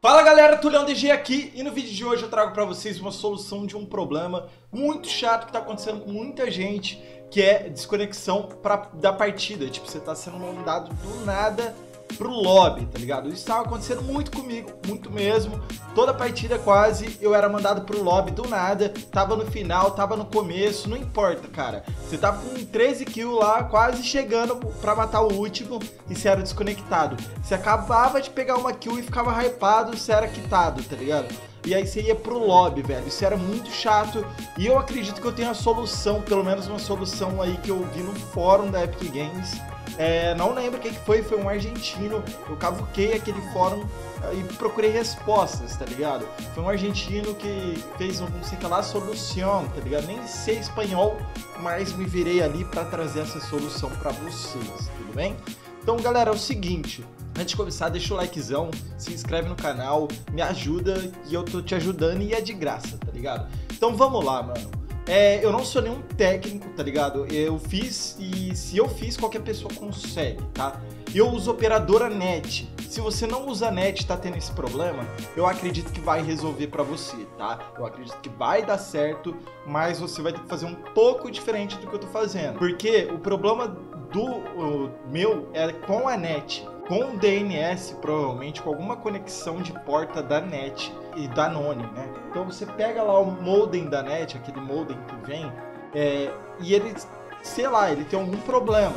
Fala galera, Tulião DG aqui e no vídeo de hoje eu trago para vocês uma solução de um problema muito chato que está acontecendo com muita gente, que é desconexão pra, da partida. Tipo, você está sendo mandado do nada pro lobby, tá ligado? Isso estava acontecendo muito comigo, muito mesmo. Toda partida quase eu era mandado pro lobby do nada, tava no final, tava no começo, não importa, cara. Você tava com 13 kills lá, quase chegando pra matar o último e você era desconectado. Você acabava de pegar uma kill e ficava hypado, você era quitado, tá ligado? E aí você ia pro lobby, velho. Isso era muito chato e eu acredito que eu tenho a solução, pelo menos uma solução aí que eu vi no fórum da Epic Games. É, não lembro quem que foi, foi um argentino. Eu cavuquei aquele fórum eh, e procurei respostas, tá ligado? Foi um argentino que fez um, sei lá, solução, tá ligado? Nem sei espanhol, mas me virei ali para trazer essa solução para vocês, tudo bem? Então, galera, é o seguinte, Antes de começar, deixa o likezão, se inscreve no canal, me ajuda e eu tô te ajudando e é de graça, tá ligado? Então vamos lá, mano. É, eu não sou nenhum técnico, tá ligado? Eu fiz e se eu fiz, qualquer pessoa consegue, tá? Eu uso operadora net. Se você não usa net e tá tendo esse problema, eu acredito que vai resolver para você, tá? Eu acredito que vai dar certo, mas você vai ter que fazer um pouco diferente do que eu tô fazendo. Porque o problema do meu é com a net com DNS, provavelmente com alguma conexão de porta da net e da None, né? Então você pega lá o modem da net, aquele modem que vem, é, e ele, sei lá, ele tem algum problema.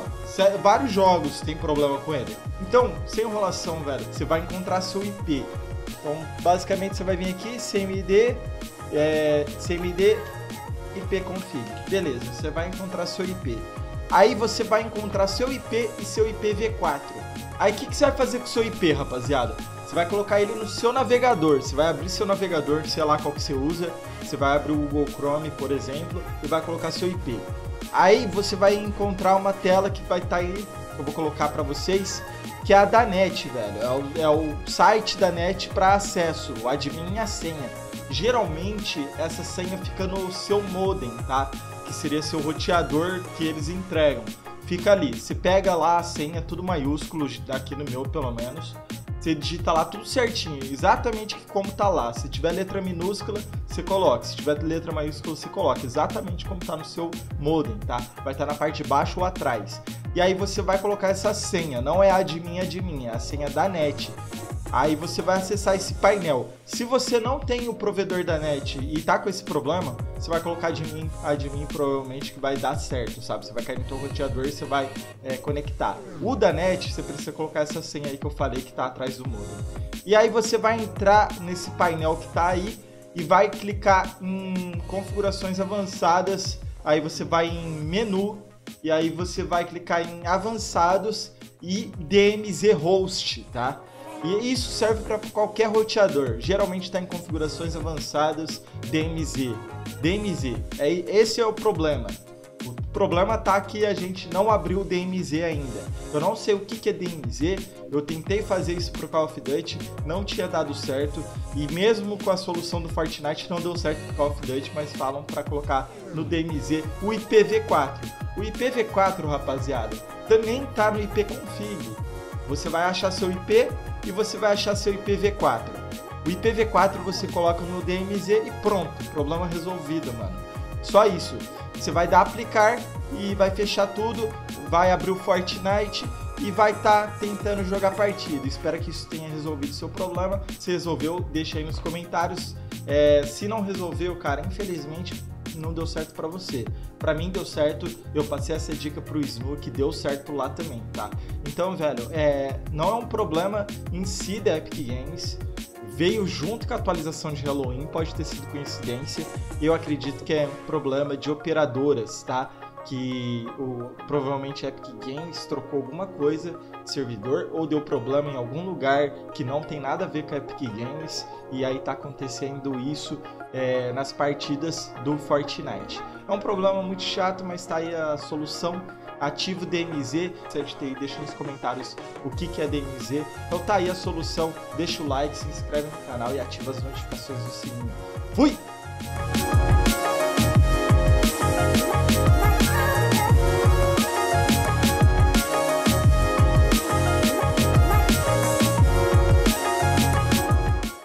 Vários jogos têm problema com ele. Então, sem enrolação, velho, você vai encontrar seu IP. Então, basicamente, você vai vir aqui, CMD, é, CMD IP config. Beleza, você vai encontrar seu IP. Aí você vai encontrar seu IP e seu IPv4. Aí o que, que você vai fazer com o seu IP, rapaziada? Você vai colocar ele no seu navegador. Você vai abrir seu navegador, sei lá qual que você usa. Você vai abrir o Google Chrome, por exemplo, e vai colocar seu IP. Aí você vai encontrar uma tela que vai estar tá aí, que eu vou colocar para vocês, que é a da NET, velho. É o, é o site da NET para acesso, o admin e a senha. Geralmente essa senha fica no seu modem, tá? Que seria seu roteador que eles entregam fica ali. Você pega lá a senha, tudo maiúsculo, aqui no meu pelo menos. Você digita lá tudo certinho, exatamente como tá lá. Se tiver letra minúscula, você coloca. Se tiver letra maiúscula, você coloca. Exatamente como tá no seu modem, tá? Vai estar tá na parte de baixo ou atrás. E aí você vai colocar essa senha. Não é a de é de mim. É a senha da net. Aí você vai acessar esse painel. Se você não tem o provedor da net e tá com esse problema, você vai colocar admin, admin provavelmente que vai dar certo, sabe? Você vai cair no seu roteador e você vai é, conectar. O da net, você precisa colocar essa senha aí que eu falei que tá atrás do modem. E aí você vai entrar nesse painel que tá aí e vai clicar em configurações avançadas. Aí você vai em menu e aí você vai clicar em avançados e DMZ host, tá? E isso serve para qualquer roteador. Geralmente está em configurações avançadas DMZ. DMZ. É, esse é o problema. O problema tá que a gente não abriu o DMZ ainda. Eu não sei o que, que é DMZ. Eu tentei fazer isso pro Call of Duty, não tinha dado certo. E mesmo com a solução do Fortnite não deu certo pro Call of Duty, mas falam para colocar no DMZ o IPv4. O IPv4, rapaziada, também tá no ipconfig. Você vai achar seu IP e você vai achar seu IPv4. O IPv4 você coloca no DMZ e pronto, problema resolvido, mano. Só isso. Você vai dar aplicar e vai fechar tudo, vai abrir o Fortnite e vai estar tá tentando jogar partida. Espero que isso tenha resolvido seu problema. Se resolveu, deixa aí nos comentários. É, se não resolveu, cara, infelizmente não deu certo para você. Para mim deu certo, eu passei essa dica pro Snook, deu certo lá também, tá? Então, velho, é, não é um problema em si da Epic Games. Veio junto com a atualização de Halloween, pode ter sido coincidência. Eu acredito que é um problema de operadoras, tá? Que o, provavelmente a Epic Games trocou alguma coisa de servidor ou deu problema em algum lugar que não tem nada a ver com a Epic Games e aí tá acontecendo isso é, nas partidas do Fortnite. É um problema muito chato, mas tá aí a solução. Ativa o DMZ, CTI, deixa nos comentários o que, que é DMZ. Então tá aí a solução, deixa o like, se inscreve no canal e ativa as notificações do sininho. Fui!